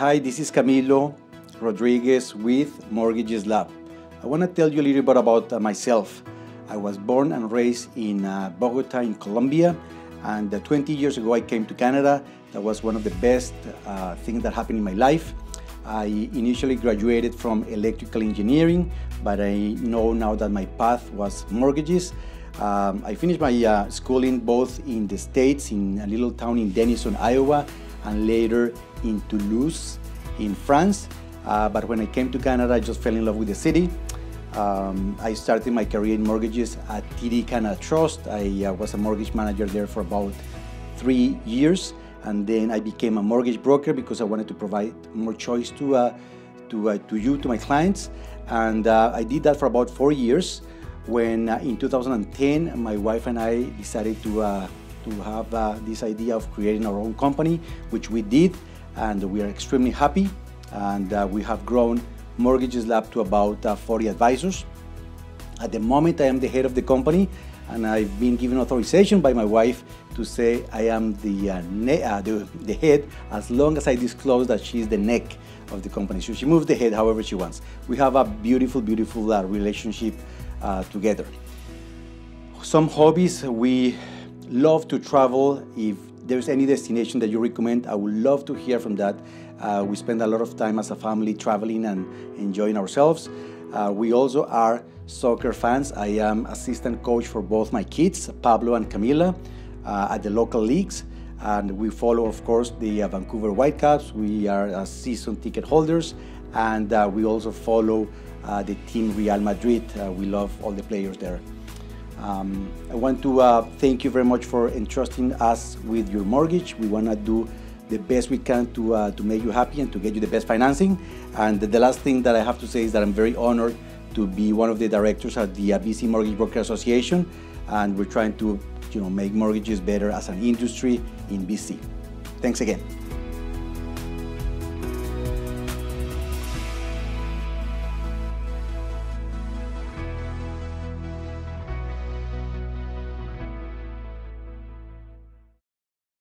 Hi, this is Camilo Rodriguez with Mortgages Lab. I want to tell you a little bit about uh, myself. I was born and raised in uh, Bogota, in Colombia, and uh, 20 years ago I came to Canada. That was one of the best uh, things that happened in my life. I initially graduated from electrical engineering, but I know now that my path was mortgages. Um, I finished my schooling both in the States, in a little town in Denison, Iowa, and later in Toulouse, in France. Uh, but when I came to Canada, I just fell in love with the city. Um, I started my career in mortgages at TD Canada Trust. I uh, was a mortgage manager there for about three years, and then I became a mortgage broker because I wanted to provide more choice to uh, to, uh, to you, to my clients. And uh, I did that for about four years. When uh, in 2010, my wife and I decided to to have this idea of creating our own company, which we did, and we are extremely happy. And we have grown Mortgages Lab to about uh, 40 advisors. At the moment, I am the head of the company, and I've been given authorization by my wife to say I am the, uh, uh, the, the, head as long as I disclose that she's the neck of the company. So she moves the head however she wants. We have a beautiful, beautiful uh, relationship uh, together. Some hobbies, we love to travel. If there's any destination that you recommend, I would love to hear from that. Uh, we spend a lot of time as a family traveling and enjoying ourselves. Uh, we also are soccer fans. I am assistant coach for both my kids, Pablo and Camila, uh, at the local leagues. And we follow, of course, the uh, Vancouver Whitecaps. We are uh, season ticket holders. And uh, we also follow the team Real Madrid. we love all the players there. Um, I want to thank you very much for entrusting us with your mortgage. We want to do the best we can to, uh, to make you happy and to get you the best financing. And the last thing that I have to say is that I'm very honored to be one of the directors at the BC Mortgage Broker Association, and we're trying to you know, make mortgages better as an industry in BC. Thanks again.